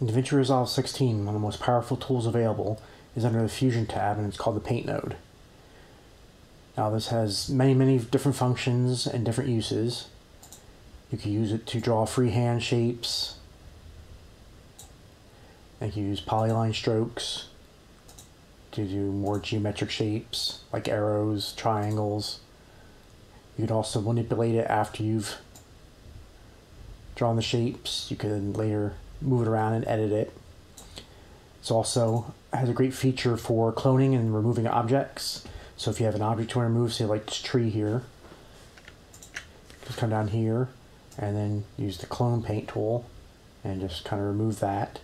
In DaVinci Resolve 16, one of the most powerful tools available is under the Fusion tab and it's called the Paint node. Now this has many, many different functions and different uses. You can use it to draw freehand shapes. You can use polyline strokes to do more geometric shapes like arrows, triangles. You could also manipulate it after you've drawn the shapes. You can later move it around and edit it. It's also has a great feature for cloning and removing objects. So if you have an object you want to remove, say like this tree here, just come down here and then use the clone paint tool and just kind of remove that.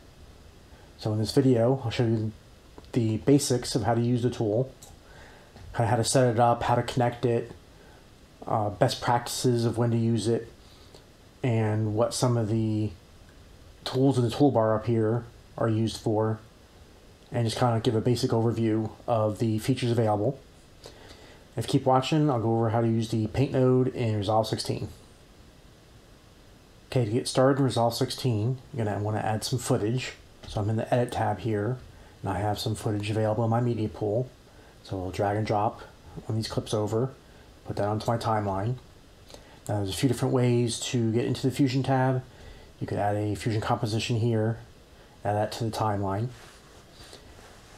So in this video, I'll show you the basics of how to use the tool, kind of how to set it up, how to connect it, uh, best practices of when to use it, and what some of the tools in the toolbar up here are used for, and just kind of give a basic overview of the features available. If you keep watching, I'll go over how to use the paint node in Resolve 16. Okay, to get started in Resolve 16, you're want to add some footage. So I'm in the Edit tab here, and I have some footage available in my media pool. So I'll drag and drop one of these clips over, put that onto my timeline. Now there's a few different ways to get into the Fusion tab. You could add a Fusion composition here, add that to the timeline.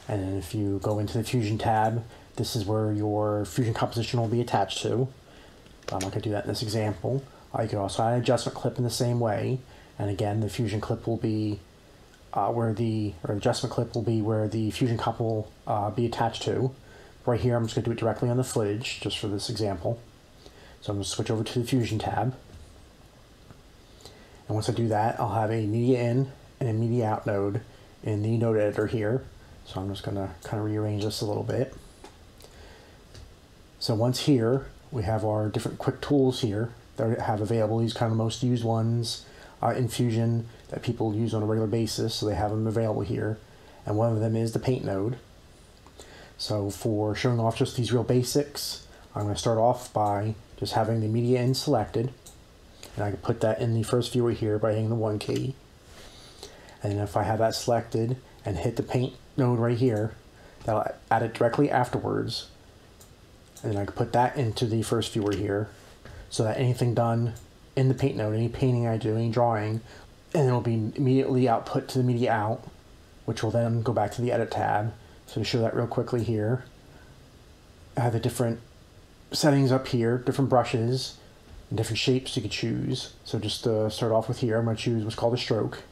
And then if you go into the Fusion tab, this is where your Fusion composition will be attached to. I'm not going to do that in this example. Uh, you can also add an adjustment clip in the same way. And again, the Fusion clip will be uh, where the or adjustment clip will be where the fusion comp will uh, be attached to. Right here, I'm just going to do it directly on the footage, just for this example. So I'm going to switch over to the Fusion tab. And once I do that, I'll have a media in and a media out node in the node editor here. So I'm just going to kind of rearrange this a little bit. So once here, we have our different quick tools here that have available. These kind of most used ones uh, in Fusion that people use on a regular basis, so they have them available here. And one of them is the paint node. So for showing off just these real basics, I'm going to start off by just having the media in selected. And I can put that in the first viewer here by hitting the 1 key. And if I have that selected and hit the paint node right here, that'll add it directly afterwards. And then I can put that into the first viewer here so that anything done in the paint node, any painting I do, any drawing, and it'll be immediately output to the media out, which will then go back to the edit tab. So to show that real quickly here, I have the different settings up here, different brushes, different shapes you could choose. So just to start off with here, I'm going to choose what's called a stroke.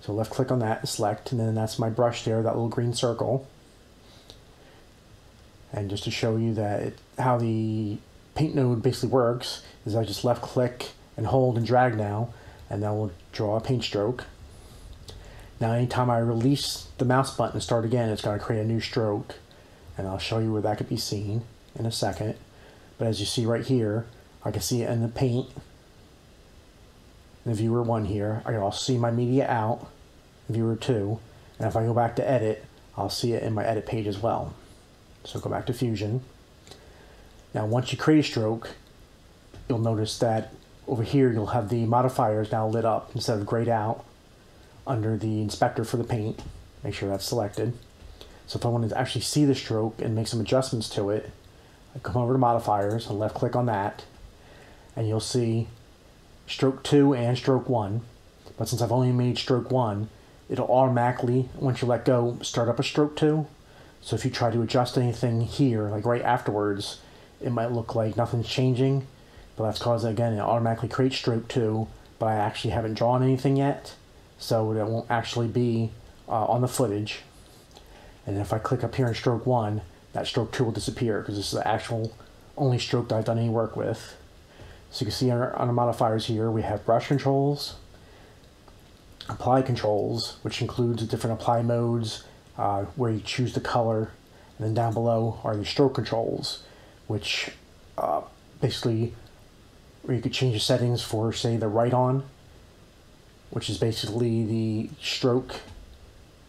So left click on that, select, and then that's my brush there, that little green circle. And just to show you that it, how the paint node basically works is I just left click and hold and drag now, and that will draw a paint stroke. Now anytime I release the mouse button and start again, it's going to create a new stroke. And I'll show you where that could be seen in a second. But as you see right here, I can see it in the paint, in the viewer 1 here. I can see my media out, viewer 2. And if I go back to edit, I'll see it in my edit page as well. So go back to Fusion. Now once you create a stroke, you'll notice that over here, you'll have the modifiers now lit up instead of grayed out under the inspector for the paint. Make sure that's selected. So if I want to actually see the stroke and make some adjustments to it, I come over to modifiers and left click on that, and you'll see stroke 2 and stroke 1. But since I've only made stroke 1, it'll automatically, once you let go, start up a stroke 2. So if you try to adjust anything here, like right afterwards, it might look like nothing's changing, but that's because again it automatically creates stroke 2 but I actually haven't drawn anything yet so it won't actually be uh, on the footage and if I click up here in stroke 1 that stroke 2 will disappear because this is the actual only stroke that I've done any work with so you can see on our, on our modifiers here we have brush controls apply controls which includes different apply modes uh, where you choose the color and then down below are the stroke controls which uh, basically where you could change the settings for, say, the write on, which is basically the stroke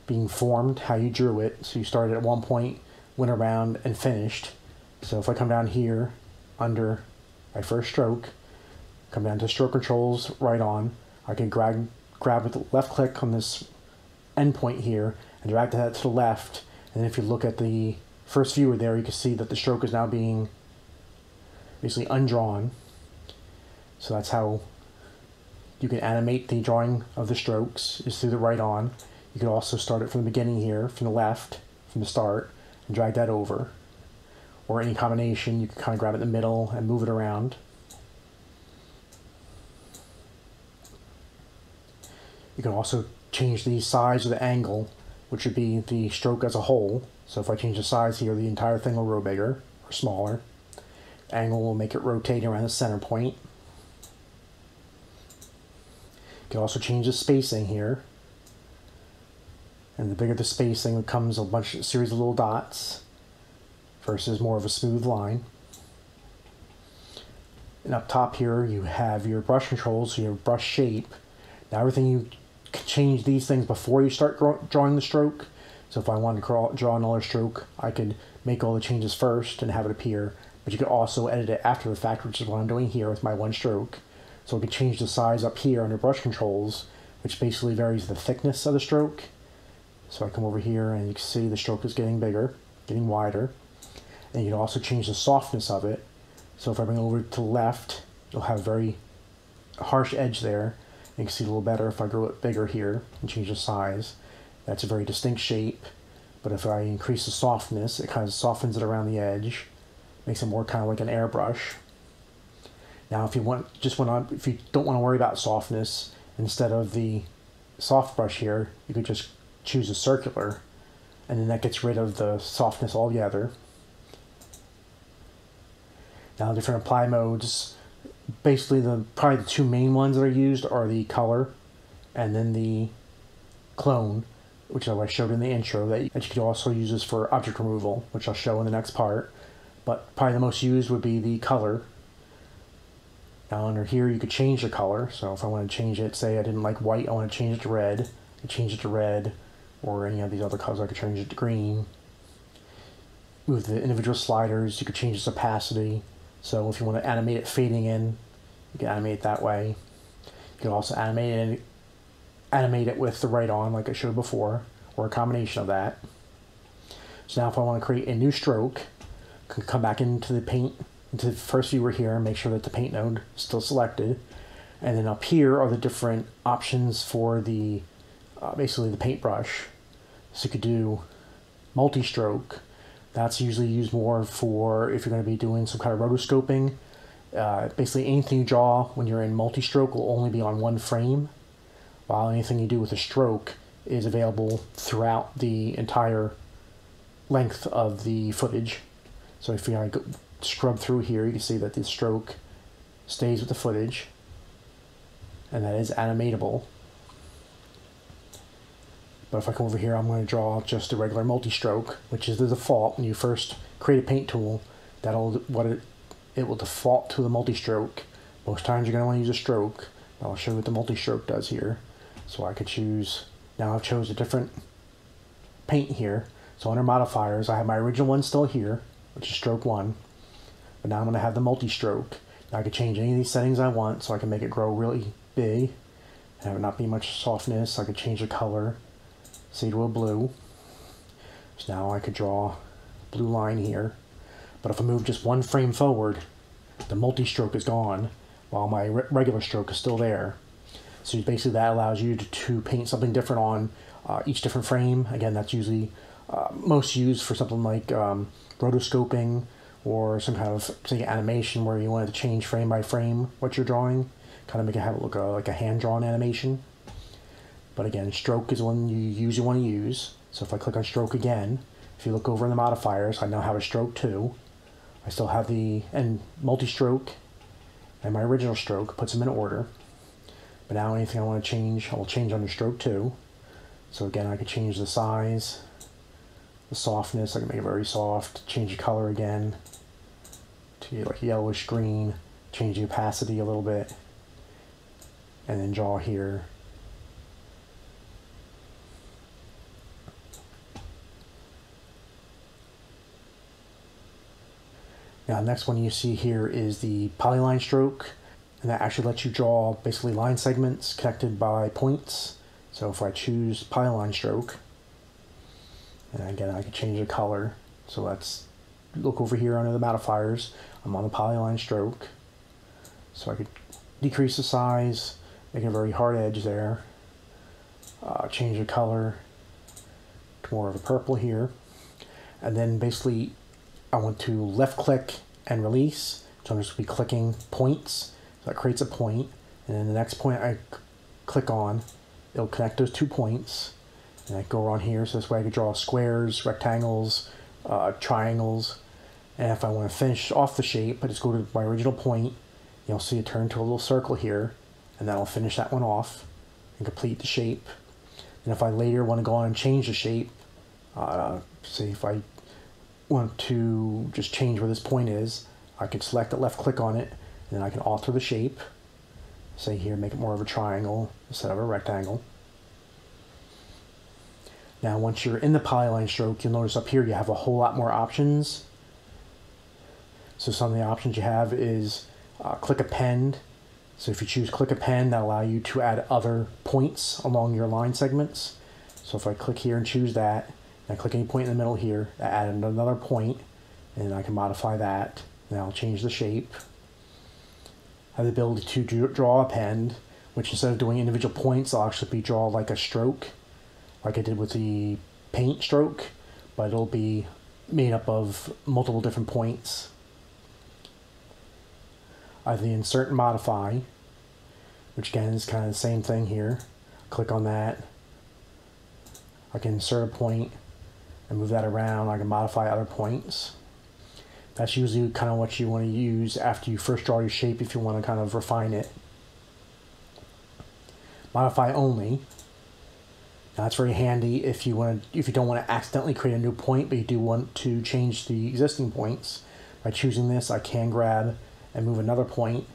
being formed, how you drew it. So you started at one point, went around, and finished. So if I come down here under my first stroke, come down to stroke controls, write on, I can grab, grab with the left click on this endpoint here and drag that to the left. And if you look at the first viewer there, you can see that the stroke is now being basically undrawn. So that's how you can animate the drawing of the strokes is through the write on. You can also start it from the beginning here, from the left, from the start, and drag that over. Or any combination, you can kind of grab it in the middle and move it around. You can also change the size or the angle, which would be the stroke as a whole. So if I change the size here, the entire thing will grow bigger or smaller. Angle will make it rotate around the center point. You can also change the spacing here. And the bigger the spacing, it comes a bunch a series of little dots versus more of a smooth line. And up top here, you have your brush controls, so your brush shape. Now everything you can change these things before you start drawing the stroke. So if I wanted to draw another stroke, I could make all the changes first and have it appear. But you could also edit it after the fact, which is what I'm doing here with my one stroke. So I could change the size up here under brush controls, which basically varies the thickness of the stroke. So I come over here and you can see the stroke is getting bigger, getting wider. And you can also change the softness of it. So if I bring it over to the left, you'll have a very harsh edge there. You can see a little better if I grow it bigger here and change the size. That's a very distinct shape. But if I increase the softness, it kind of softens it around the edge, makes it more kind of like an airbrush. Now, if you want, just want to, if you don't want to worry about softness, instead of the soft brush here, you could just choose a circular, and then that gets rid of the softness altogether. Now, different apply modes. Basically, the probably the two main ones that are used are the color, and then the clone, which I showed in the intro. That you could also use this for object removal, which I'll show in the next part. But probably the most used would be the color, now under here you could change the color. So if I want to change it, say I didn't like white, I want to change it to red. I change it to red or any of these other colors. I could change it to green. Move the individual sliders. You could change its opacity. So if you want to animate it fading in, you can animate it that way. You can also animate it, animate it with the write on like I showed before or a combination of that. So now if I want to create a new stroke, I can come back into the paint into the first viewer here and make sure that the paint node is still selected. And then up here are the different options for the, uh, basically the paintbrush. So you could do multi-stroke. That's usually used more for if you're going to be doing some kind of rotoscoping. Uh, basically anything you draw when you're in multi-stroke will only be on one frame, while anything you do with a stroke is available throughout the entire length of the footage. So if you scrub through here, you can see that the stroke stays with the footage and that is animatable. But if I come over here, I'm going to draw just a regular multi-stroke, which is the default when you first create a paint tool. That'll what it it will default to the multi-stroke. Most times you're going to want to use a stroke. I'll show you what the multi-stroke does here. So I could choose. Now I've chose a different paint here. So under modifiers, I have my original one still here, which is stroke one. But now I'm going to have the multi-stroke. Now I can change any of these settings I want so I can make it grow really big and have it not be much softness. I could change the color, say to a blue. So now I could draw a blue line here. But if I move just one frame forward, the multi-stroke is gone while my re regular stroke is still there. So basically that allows you to, to paint something different on uh, each different frame. Again, that's usually uh, most used for something like um, rotoscoping, or some kind of say animation where you wanted to change frame by frame what you're drawing, kind of make it have it look like a hand drawn animation. But again, stroke is one you usually want to use. So if I click on stroke again, if you look over in the modifiers, I now have a stroke too. I still have the and multi-stroke and my original stroke puts them in order. But now anything I want to change, I'll change under stroke too. So again, I could change the size, the softness, I can make it very soft, change the color again to like yellowish green, change the opacity a little bit, and then draw here. Now, next one you see here is the polyline stroke, and that actually lets you draw basically line segments connected by points. So if I choose polyline stroke, and again I can change the color. So let's look over here under the modifiers. I'm on the polyline stroke. So I could decrease the size, make a very hard edge there. Uh, change the color to more of a purple here. And then basically I want to left click and release. So I'm just be clicking points. So that creates a point. And then the next point I click on, it'll connect those two points. And I go on here, so this way I can draw squares, rectangles, uh, triangles. And if I want to finish off the shape, I just go to my original point. You'll see it turn to a little circle here. And that'll finish that one off and complete the shape. And if I later want to go on and change the shape, uh, say if I want to just change where this point is, I could select it, left click on it, and then I can alter the shape. Say here, make it more of a triangle instead of a rectangle. Now once you're in the polyline stroke, you'll notice up here you have a whole lot more options. So some of the options you have is uh, click append. So if you choose click append, that allow you to add other points along your line segments. So if I click here and choose that, I click any point in the middle here, that added another point, and I can modify that. Now I'll change the shape. I have the ability to draw append, which instead of doing individual points, I'll actually be draw like a stroke like I did with the paint stroke, but it'll be made up of multiple different points. I have the insert and modify, which again is kind of the same thing here. Click on that. I can insert a point and move that around. I can modify other points. That's usually kind of what you want to use after you first draw your shape if you want to kind of refine it. Modify only now that's very handy if you want to, if you don't want to accidentally create a new point, but you do want to change the existing points. By choosing this, I can grab and move another point,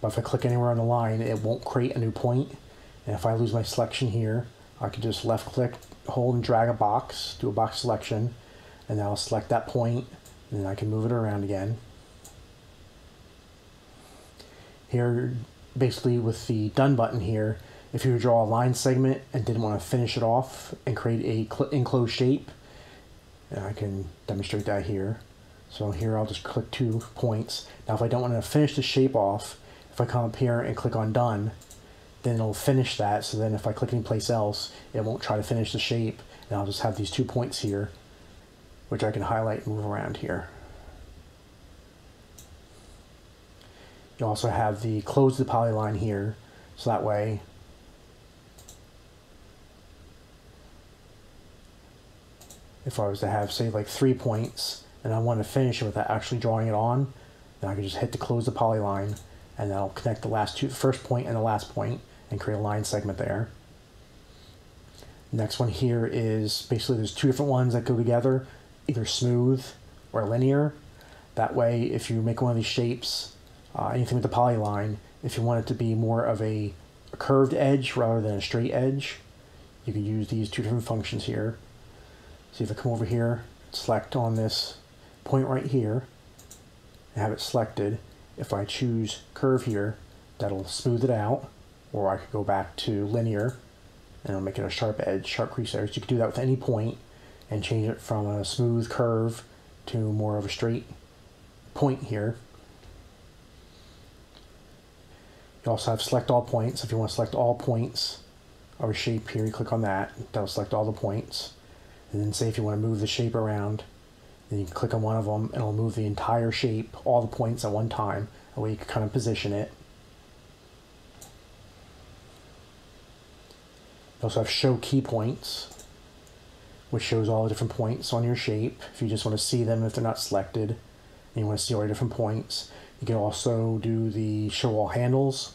but if I click anywhere on the line, it won't create a new point. And if I lose my selection here, I can just left click, hold and drag a box, do a box selection, and then I'll select that point, and then I can move it around again. Here, basically with the done button here, if you draw a line segment and didn't want to finish it off and create a enclosed shape, I can demonstrate that here. So here I'll just click two points. Now if I don't want to finish the shape off, if I come up here and click on done, then it'll finish that. So then if I click any place else, it won't try to finish the shape. And I'll just have these two points here, which I can highlight and move around here. You also have the close the polyline here. So that way if I was to have, say, like three points and I want to finish it without actually drawing it on, then I can just hit to close the polyline and that'll connect the last two, the first point and the last point and create a line segment there. Next one here is basically there's two different ones that go together, either smooth or linear. That way, if you make one of these shapes, uh, anything with the polyline, if you want it to be more of a, a curved edge rather than a straight edge, you can use these two different functions here. See if I come over here, select on this point right here, and have it selected. If I choose curve here, that'll smooth it out, or I could go back to linear, and I'll make it a sharp edge, sharp crease. So you can do that with any point, and change it from a smooth curve to more of a straight point here. You also have select all points. If you want to select all points of a shape here, you click on that. That'll select all the points. And then say if you want to move the shape around, then you can click on one of them and it'll move the entire shape, all the points at one time. That way you can kind of position it. Also have show key points, which shows all the different points on your shape. If you just want to see them if they're not selected, and you want to see all your different points. You can also do the show all handles,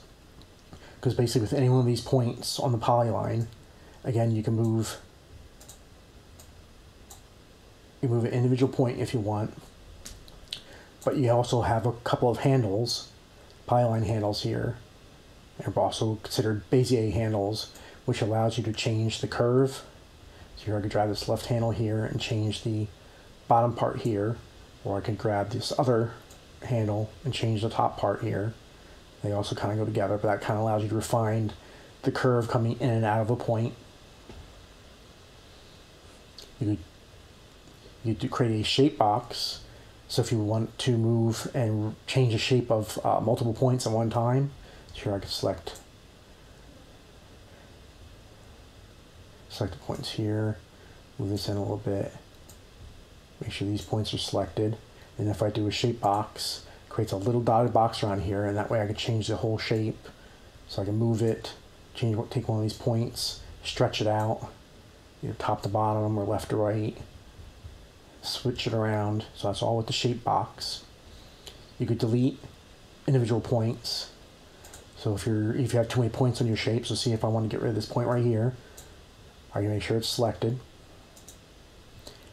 because basically with any one of these points on the polyline, again, you can move you move an individual point if you want, but you also have a couple of handles, polyline handles here. They're also considered Bezier handles, which allows you to change the curve. So here I could drag this left handle here and change the bottom part here, or I could grab this other handle and change the top part here. They also kind of go together, but that kind of allows you to refine the curve coming in and out of a point you could you could create a shape box. So if you want to move and change the shape of uh, multiple points at one time, here I can select select the points here, move this in a little bit, make sure these points are selected. And if I do a shape box, creates a little dotted box around here, and that way I can change the whole shape. So I can move it, change, take one of these points, stretch it out, top to bottom or left to right, switch it around. So that's all with the shape box. You could delete individual points. So if you're if you have too many points on your shape, so see if I want to get rid of this point right here, I can make sure it's selected.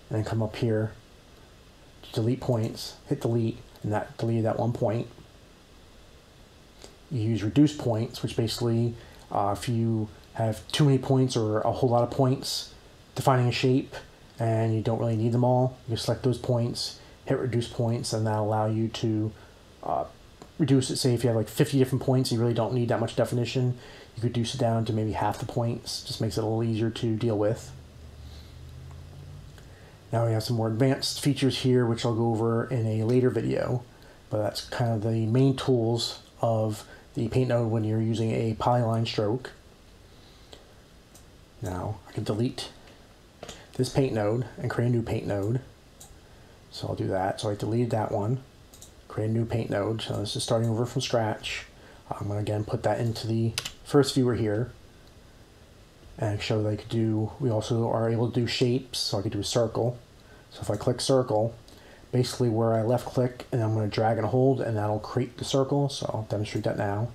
And then come up here, delete points, hit delete, and that deleted that one point. You use reduce points, which basically, uh, if you have too many points or a whole lot of points defining a shape and you don't really need them all, you select those points, hit reduce points, and that'll allow you to uh, reduce it. Say if you have like 50 different points, you really don't need that much definition. You could reduce it down to maybe half the points. Just makes it a little easier to deal with. Now we have some more advanced features here, which I'll go over in a later video. But that's kind of the main tools of the paint node when you're using a polyline stroke. Now I can delete this paint node and create a new paint node. So I'll do that. So I deleted that one, create a new paint node. So this is starting over from scratch. I'm going to again put that into the first viewer here and show that I could do, we also are able to do shapes. So I could do a circle. So if I click circle, basically where I left click and I'm going to drag and hold and that'll create the circle. So I'll demonstrate that now.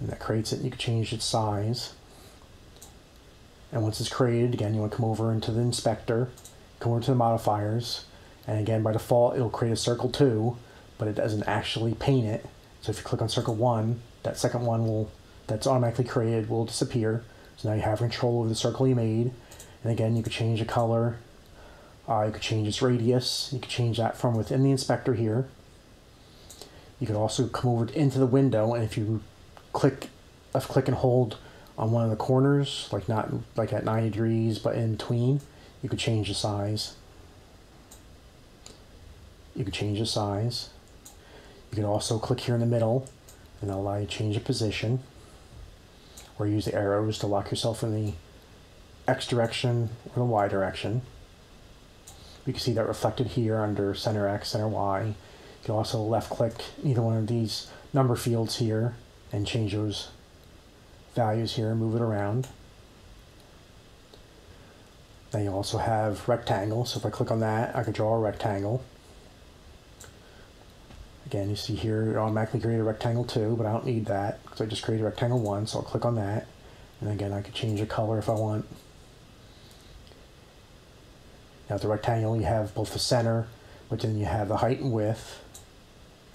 And that creates it. You can change its size. And once it's created, again, you want to come over into the inspector, come over to the modifiers, and again, by default, it'll create a circle too, but it doesn't actually paint it. So if you click on circle one, that second one will, that's automatically created will disappear. So now you have control over the circle you made. And again, you could change the color. Uh, you could change its radius. You could change that from within the inspector here. You could also come over into the window, and if you click, left click and hold on one of the corners, like not like at 90 degrees, but in between, you could change the size. You could change the size. You can also click here in the middle and allow you to change the position or use the arrows to lock yourself in the X direction or the Y direction. You can see that reflected here under center X, center Y. You can also left click either one of these number fields here and change those values here and move it around. Then you also have rectangle. So if I click on that, I can draw a rectangle. Again, you see here, it automatically created rectangle too, but I don't need that because I just created rectangle one, so I'll click on that. And again, I could change the color if I want. Now the rectangle, you have both the center, but then you have the height and width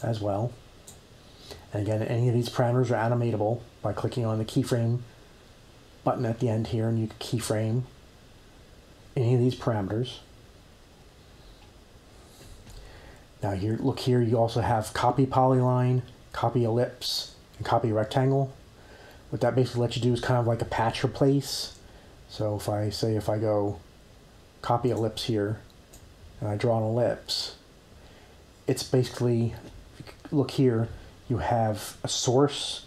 as well. And again, any of these parameters are animatable by clicking on the keyframe button at the end here, and you can keyframe any of these parameters. Now here, look here, you also have copy polyline, copy ellipse, and copy rectangle. What that basically lets you do is kind of like a patch replace. So if I say if I go copy ellipse here, and I draw an ellipse, it's basically, look here, you have a source,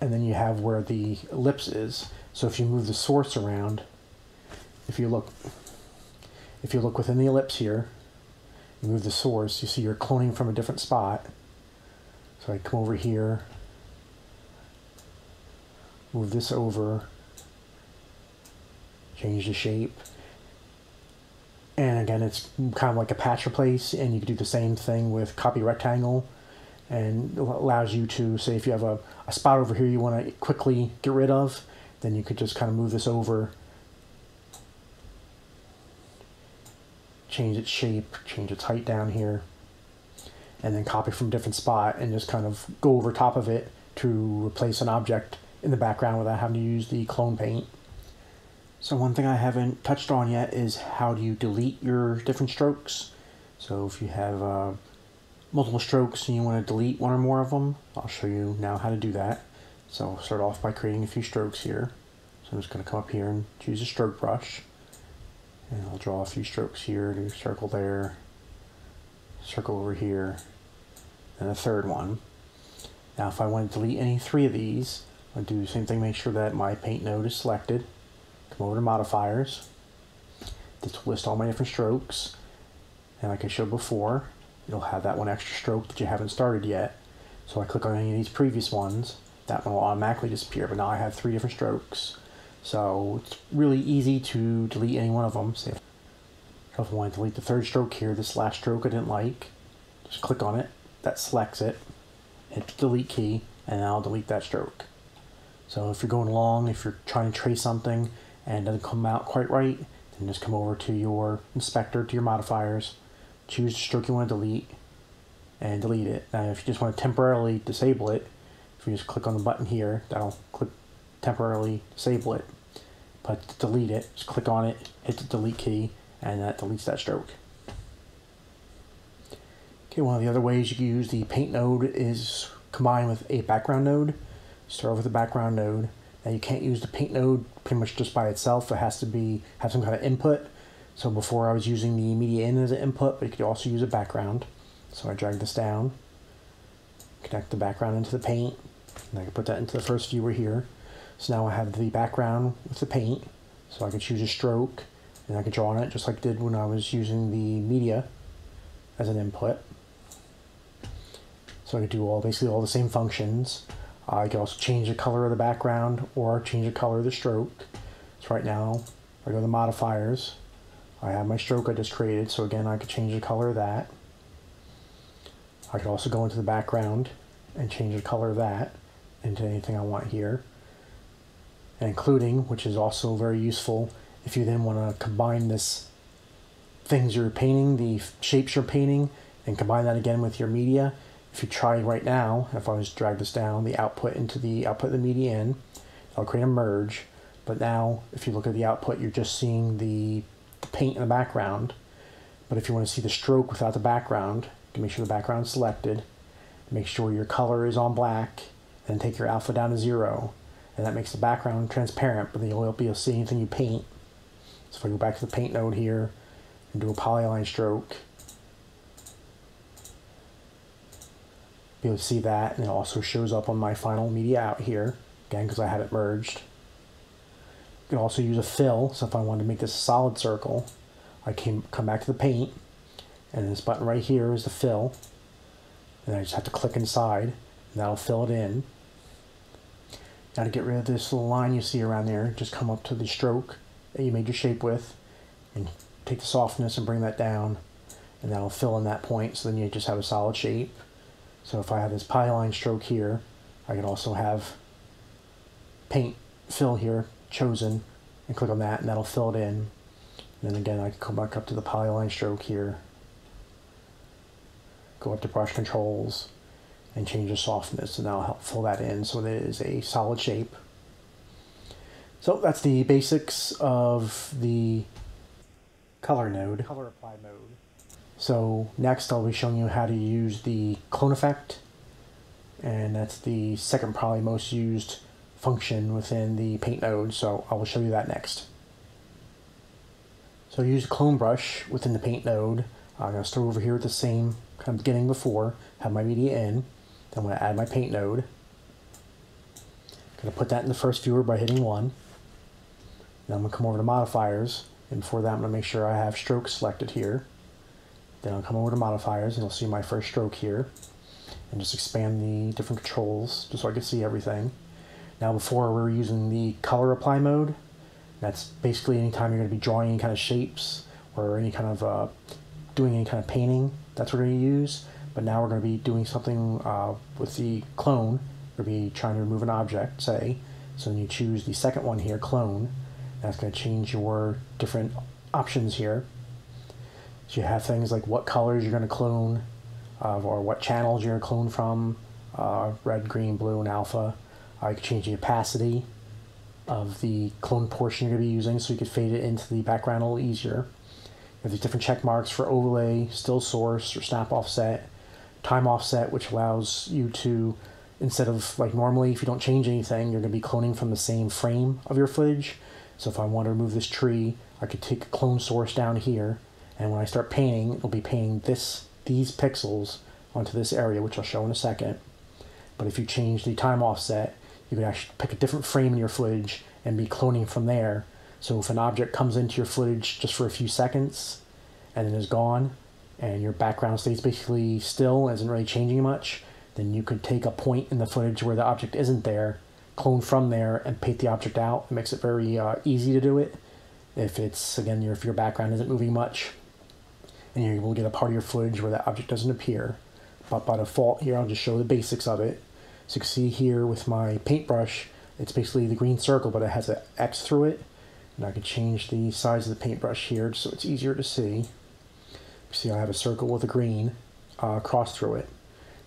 and then you have where the ellipse is. So if you move the source around, if you look, if you look within the ellipse here, you move the source, you see you're cloning from a different spot. So I come over here, move this over, change the shape. And again, it's kind of like a patch replace, and you can do the same thing with copy rectangle, and allows you to say if you have a, a spot over here you want to quickly get rid of, then you could just kind of move this over change its shape, change its height down here, and then copy from a different spot and just kind of go over top of it to replace an object in the background without having to use the clone paint. So one thing I haven't touched on yet is how do you delete your different strokes. So if you have uh, multiple strokes and you want to delete one or more of them, I'll show you now how to do that. So I'll start off by creating a few strokes here. So I'm just going to come up here and choose a stroke brush And I'll draw a few strokes here, do a circle there, circle over here, and a third one. Now if I want to delete any three of these, I'll do the same thing, make sure that my paint node is selected. Come over to modifiers. This will list all my different strokes. And like I showed before, you'll have that one extra stroke that you haven't started yet. So I click on any of these previous ones, that one will automatically disappear, but now I have three different strokes. So it's really easy to delete any one of them. Say if I want to delete the third stroke here, this last stroke I didn't like, just click on it, that selects it, hit the delete key, and I'll delete that stroke. So if you're going along, if you're trying to trace something and it doesn't come out quite right, then just come over to your inspector, to your modifiers, choose the stroke you want to delete, and delete it. Now if you just want to temporarily disable it, if you just click on the button here, that'll click temporarily disable it. But to delete it, just click on it, hit the delete key, and that deletes that stroke. Okay, one of the other ways you can use the paint node is combined with a background node. Start with the background node. Now you can't use the paint node pretty much just by itself. It has to be have some kind of input. So before I was using the media in as an input, but you could also use a background. So I drag this down, connect the background into the paint, and I can put that into the first viewer here. So now I have the background with the paint. So I can choose a stroke and I can draw on it just like I did when I was using the media as an input. So I can do all basically all the same functions. I can also change the color of the background or change the color of the stroke. So right now, I go to the modifiers. I have my stroke I just created, so again I could change the color of that. I could also go into the background and change the color of that into anything I want here including, which is also very useful if you then want to combine this things you're painting, the shapes you're painting, and combine that again with your media. If you try right now, if I was to drag this down, the output into the output of the media in, I'll create a merge. But now, if you look at the output, you're just seeing the, the paint in the background. But if you want to see the stroke without the background, you can make sure the background is selected. Make sure your color is on black, and take your alpha down to zero and that makes the background transparent, but you'll be able to see anything you paint. So if I go back to the paint node here and do a polyline stroke, to see that, and it also shows up on my final media out here, again, because I have it merged. You can also use a fill, so if I wanted to make this a solid circle, I can come back to the paint, and this button right here is the fill, and I just have to click inside, and that'll fill it in. Now to get rid of this little line you see around there, just come up to the stroke that you made your shape with and take the softness and bring that down and that'll fill in that point so then you just have a solid shape. So if I have this polyline stroke here, I can also have paint fill here chosen and click on that and that'll fill it in. And then again I can come back up to the polyline stroke here, go up to brush controls, and change the softness and that'll help fill that in so that it is a solid shape. So that's the basics of the color node. Color apply mode. So next I'll be showing you how to use the clone effect and that's the second probably most used function within the paint node so I will show you that next. So use clone brush within the paint node. I'm going to start over here at the same kind of beginning before, have my media in. I'm going to add my paint node. I'm going to put that in the first viewer by hitting 1. Then I'm going to come over to modifiers, and for that I'm going to make sure I have stroke selected here. Then I'll come over to modifiers, and you'll see my first stroke here. And just expand the different controls, just so I can see everything. Now before we are using the color apply mode. That's basically anytime you're going to be drawing any kind of shapes, or any kind of uh, doing any kind of painting, that's what we're going to use. But now we're going to be doing something uh, with the clone. We're going to be trying to remove an object, say. So then you choose the second one here, clone. That's going to change your different options here. So you have things like what colors you're going to clone, uh, or what channels you're going to clone from, uh, red, green, blue, and alpha. Uh, you can change the opacity of the clone portion you're going to be using so you can fade it into the background a little easier. You have these different check marks for overlay, still source, or snap offset time offset, which allows you to, instead of like normally, if you don't change anything, you're going to be cloning from the same frame of your footage. So if I want to remove this tree, I could take a clone source down here, and when I start painting, it'll be painting this these pixels onto this area, which I'll show in a second. But if you change the time offset, you can actually pick a different frame in your footage and be cloning from there. So if an object comes into your footage just for a few seconds and then is gone, and your background stays basically still, isn't really changing much, then you could take a point in the footage where the object isn't there, clone from there, and paint the object out. It makes it very uh, easy to do it. If it's, again, your, if your background isn't moving much, and you're able to get a part of your footage where that object doesn't appear. But by default here, I'll just show the basics of it. So you can see here with my paintbrush, it's basically the green circle, but it has an X through it. And I can change the size of the paintbrush here so it's easier to see. See, I have a circle with a green uh, cross through it.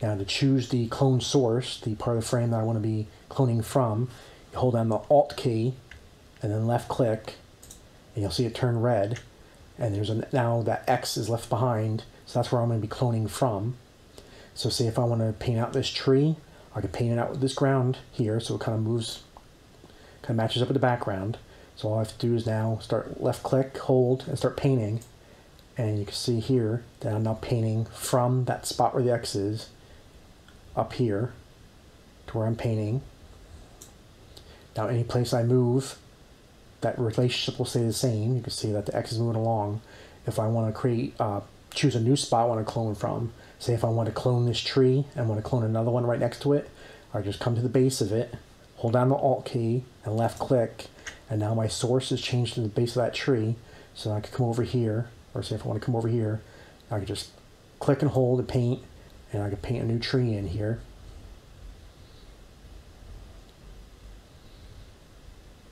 Now to choose the clone source, the part of the frame that I want to be cloning from, you hold down the Alt key and then left click, and you'll see it turn red. And there's a, now that X is left behind, so that's where I'm going to be cloning from. So say if I want to paint out this tree, I can paint it out with this ground here, so it kind of moves, kind of matches up with the background. So all I have to do is now start left click, hold, and start painting. And you can see here that I'm now painting from that spot where the X is up here to where I'm painting. Now any place I move, that relationship will stay the same. You can see that the X is moving along. If I want to create, uh, choose a new spot I want to clone from, say if I want to clone this tree and want to clone another one right next to it, I just come to the base of it, hold down the Alt key and left click, and now my source is changed to the base of that tree. So I can come over here or say if I want to come over here, I can just click and hold and paint, and I can paint a new tree in here.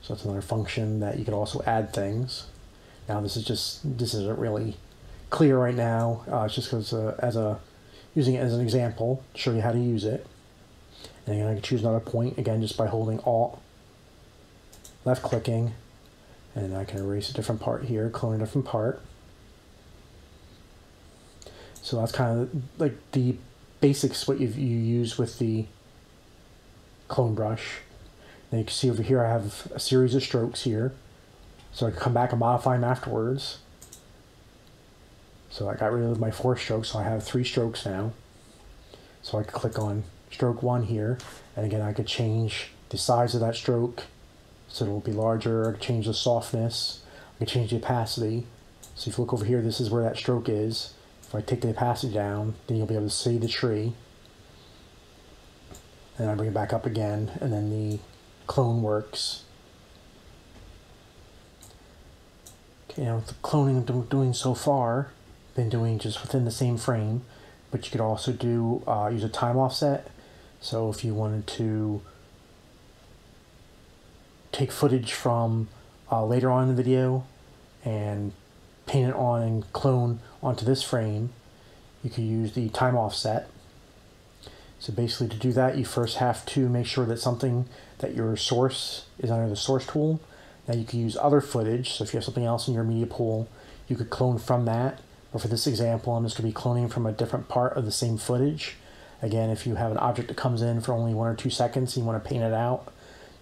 So that's another function that you could also add things. Now this is just, this isn't really clear right now. Uh, it's just because uh, as a, using it as an example, to show you how to use it. And again, I can choose another point, again, just by holding Alt, left clicking, and I can erase a different part here, clone a different part. So that's kind of like the basics what you you use with the clone brush. Then you can see over here I have a series of strokes here. So I can come back and modify them afterwards. So I got rid of my four strokes, so I have three strokes now. So I could click on stroke one here, and again I could change the size of that stroke so it'll be larger, I could change the softness, I could change the opacity. So if you look over here, this is where that stroke is. If I take the opacity down, then you'll be able to see the tree. And I bring it back up again, and then the clone works. Okay, now with the cloning I'm doing so far, been doing just within the same frame, but you could also do uh, use a time offset. So if you wanted to take footage from uh, later on in the video and paint it on and clone onto this frame, you can use the time offset. So basically to do that, you first have to make sure that something that your source is under the source tool. Now you can use other footage. So if you have something else in your media pool, you could clone from that. But for this example, I'm just gonna be cloning from a different part of the same footage. Again, if you have an object that comes in for only one or two seconds and you wanna paint it out,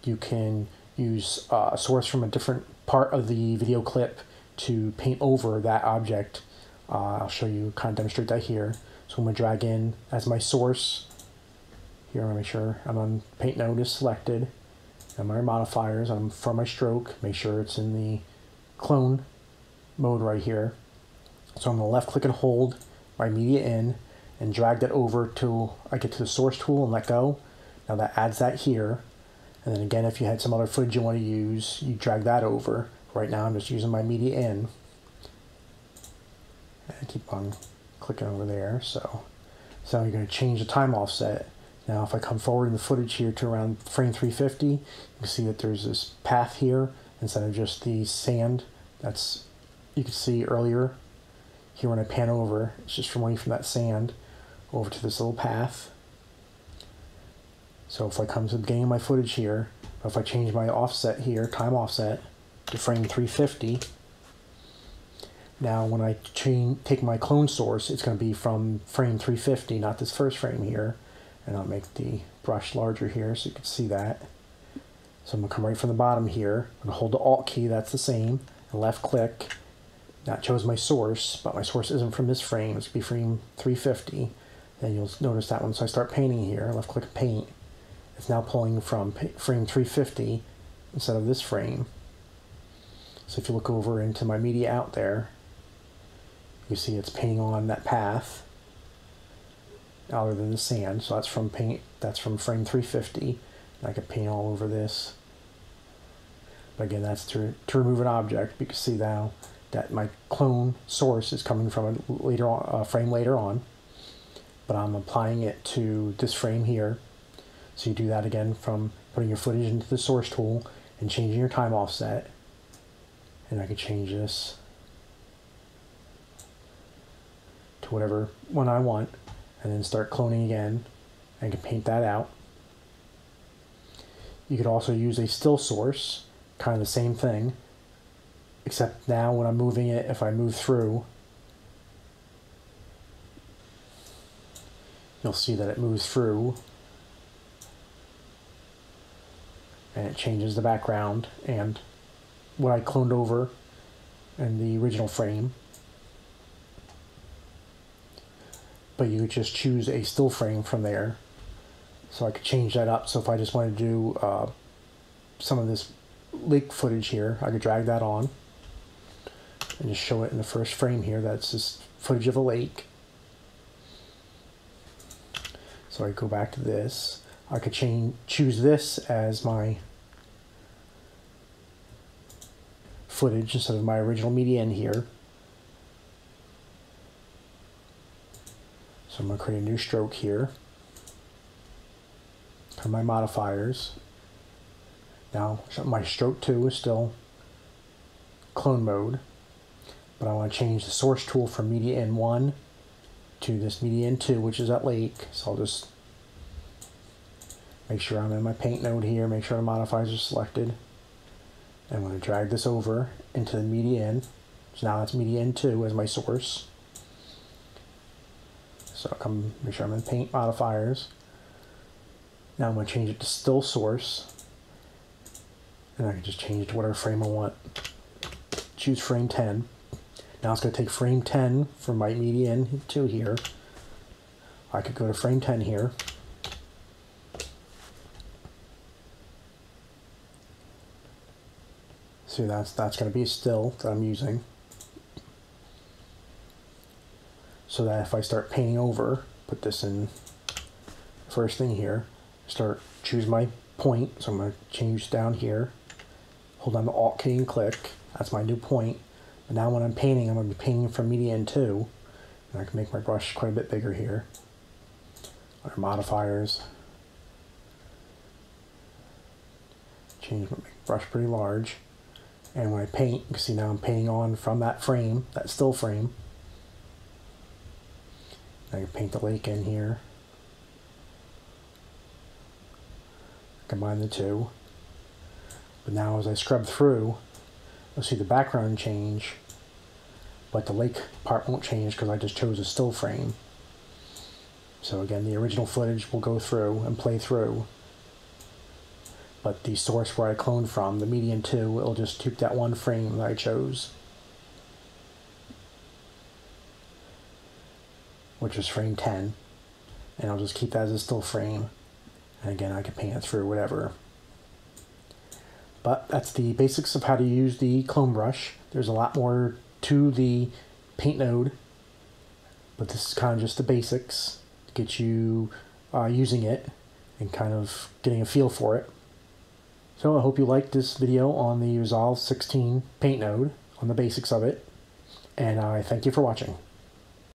you can use uh, a source from a different part of the video clip to paint over that object. Uh, I'll show you, kind of demonstrate that here. So I'm to drag in as my source. Here I'm to make sure I'm on paint node is selected. And my modifiers, I'm for my stroke, make sure it's in the clone mode right here. So I'm to left click and hold my media in and drag that over till I get to the source tool and let go. Now that adds that here. And then again, if you had some other footage you want to use, you drag that over. Right now I'm just using my media in. And keep on clicking over there. So, so you're going to change the time offset. Now if I come forward in the footage here to around frame 350, you can see that there's this path here instead of just the sand that's you could see earlier. Here when I pan over, it's just from away from that sand over to this little path. So if I come to the beginning of my footage here, if I change my offset here, time offset, to frame 350, now when I change, take my clone source, it's going to be from frame 350, not this first frame here. And I'll make the brush larger here so you can see that. So I'm going to come right from the bottom here. I'm going to hold the Alt key, that's the same, and left click. That chose my source, but my source isn't from this frame, it's going to be frame 350. Then you'll notice that once I start painting here, left click paint, it's now pulling from frame 350 instead of this frame. So if you look over into my media out there, you see it's painting on that path other than the sand. So that's from paint, that's from frame 350. I could paint all over this. But again, that's to, to remove an object. You can see now that my clone source is coming from a later on, a frame later on. But I'm applying it to this frame here. So you do that again from putting your footage into the source tool and changing your time offset. And I could change this to whatever one I want and then start cloning again and can paint that out. You could also use a still source, kind of the same thing, except now when I'm moving it, if I move through, you'll see that it moves through and it changes the background and what I cloned over in the original frame. But you just choose a still frame from there so I could change that up. So if I just wanted to do uh, some of this lake footage here, I could drag that on and just show it in the first frame here. That's just footage of a lake. So I go back to this. I could change, choose this as my footage instead of my original media in here. So I'm going to create a new stroke here for my modifiers. Now, my stroke 2 is still clone mode, but I want to change the source tool from media in 1 to this media in 2, which is at lake. So I'll just make sure I'm in my paint node here, make sure the modifiers are selected. I'm going to drag this over into the media in. So now it's media in 2 as my source. So I'll come make sure I'm in paint modifiers. Now I'm going to change it to still source. And I can just change it to whatever frame I want. Choose frame 10. Now it's going to take frame 10 from my media in to here. I could go to frame 10 here. That's, that's going to be a still that I'm using. So that if I start painting over, put this in first thing here, start choose my point. So I'm going to change down here. Hold down the Alt key and click. That's my new point. Now when I'm painting, I'm going to be painting from media in 2. And I can make my brush quite a bit bigger here. Under modifiers. Change my brush pretty large. And when I paint, you can see now I'm painting on from that frame, that still frame. I can paint the lake in here. combine the two. But now as I scrub through, you'll see the background change, but the lake part won't change because I just chose a still frame. So again, the original footage will go through and play through, but the source where I cloned from, the media in 2, it'll just keep that one frame that I chose. Which is frame 10, and I'll just keep that as a still frame. And again, I can paint it through whatever. But that's the basics of how to use the clone brush. There's a lot more to the paint node, but this is kind of just the basics to get you uh, using it and kind of getting a feel for it. So I hope you liked this video on the Resolve 16 paint node, on the basics of it, and I thank you for watching.